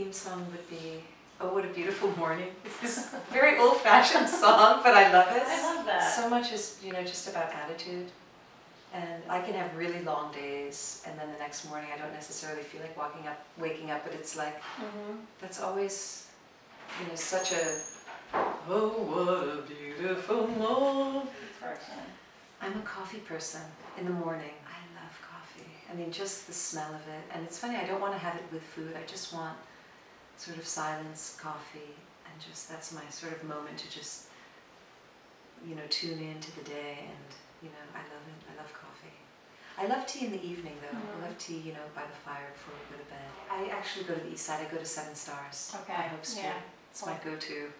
theme song would be Oh What a Beautiful Morning. It's this very old-fashioned song, but I love it. I love that. So much is, you know, just about attitude. And I can have really long days and then the next morning I don't necessarily feel like walking up, waking up, but it's like, Mhm. that's always, you know, such a, oh, what a beautiful morning. Person. I'm a coffee person in the morning. I love coffee. I mean, just the smell of it. And it's funny, I don't want to have it with food. I just want sort of silence, coffee, and just that's my sort of moment to just, you know, tune into the day. And, you know, I love it. I love coffee. I love tea in the evening, though. Mhm. I love tea, you know, by the fire before we go to bed. I actually go to the east side. I go to Seven Stars. Okay, I Hope so. yeah. It's my go-to.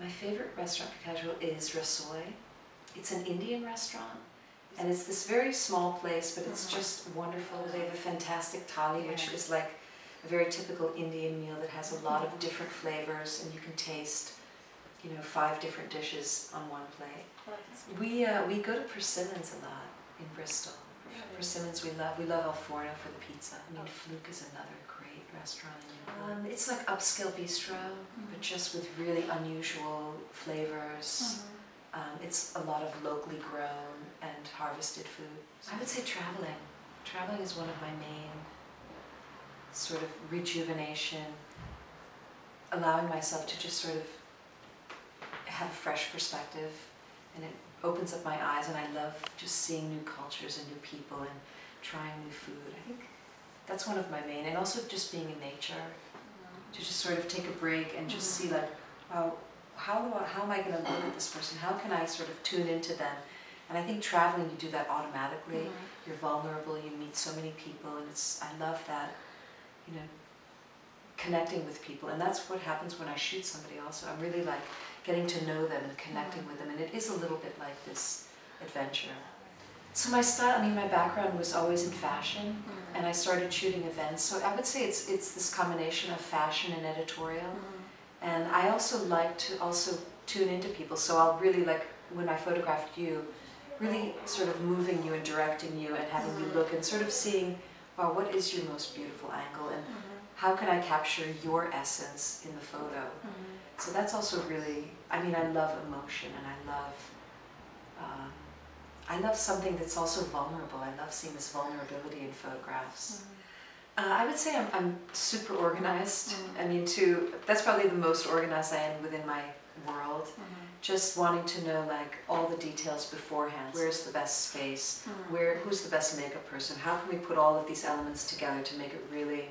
My favorite restaurant for casual is Rasoi. It's an Indian restaurant, and it's this very small place, but it's Mhm. just wonderful. They have a fantastic thali, which is like a very typical Indian meal that has a lot of different flavors, and you can taste, you know, five different dishes on one plate. We uh, we go to Persimmons a lot in Bristol. Persimmons we love. We love Al Forno for the pizza. I mean, Fluke is another great restaurant. Um, it's like upscale bistro, but just with really unusual flavors. Mhm. Um, it's a lot of locally grown and harvested food. I would say traveling. Traveling is one of my main sort of rejuvenation, allowing myself to just sort of have a fresh perspective and it opens up my eyes and I love just seeing new cultures and new people and trying new food. I think that's one of my main, and also just being in nature, to just sort of take a break and just see like, wow, how, how am I going to look at this person? How can I sort of tune into them? And I think traveling, you do that automatically. Mhm. You're vulnerable, you meet so many people, and it's, I love that, you know, connecting with people. And that's what happens when I shoot somebody also. I'm really like getting to know them and connecting with them, and it is a little bit like this adventure. So my style, I mean, my background was always in fashion, Mhm. and I started shooting events. So I would say it's it's this combination of fashion and editorial. Mhm. And I also like to also tune into people. So I'll really like when I photographed you, really sort of moving you and directing you and having you look and sort of seeing, wow, what is your most beautiful angle and Mhm. how can I capture your essence in the photo? Mhm. So that's also really, I mean, I love emotion and I love, um, I love something that's also vulnerable. I love seeing this vulnerability in photographs. Uh, I would say I'm, I'm super organized. Mhm. I mean, to that's probably the most organized I am within my world. Mhm. Just wanting to know like all the details beforehand. Where's the best space? Mhm. Where who's the best makeup person? How can we put all of these elements together to make it really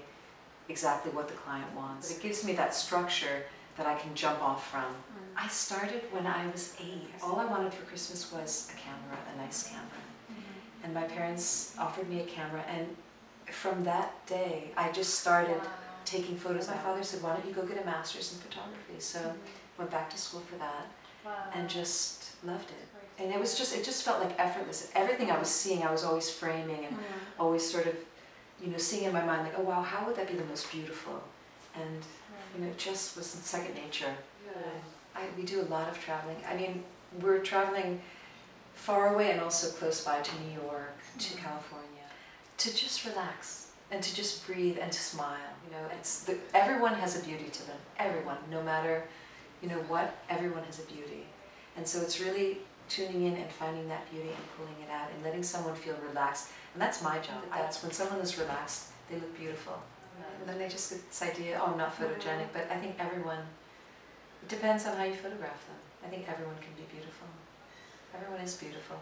exactly what the client wants? It gives me that structure that I can jump off from. Mhm. I started when I was eight. All I wanted for Christmas was a camera, a nice camera. Mhm. And my parents offered me a camera, and from that day, I just started Wow. taking photos. My father said, "Why don't you go get a master's in photography?" So Mhm. went back to school for that, Wow. and just loved it. And it was just it just felt like effortless. Everything I was seeing, I was always framing and Mhm. always sort of, you know, seeing in my mind like, "Oh wow, how would that be the most beautiful?" And you know, it just was second nature. Good. I, we do a lot of traveling. I mean, we're traveling far away and also close by to New York, to Mhm. California, to just relax and to just breathe and to smile. You know, it's the, everyone has a beauty to them. Everyone, no matter, you know what, everyone has a beauty, and so it's really tuning in and finding that beauty and pulling it out and letting someone feel relaxed. And that's my job. Mm-hmm. That's when someone is relaxed, they look beautiful. And then they just get this idea, oh, I'm not mm-hmm. photogenic, but I think everyone, it depends on how you photograph them. I think everyone can be beautiful. Everyone is beautiful.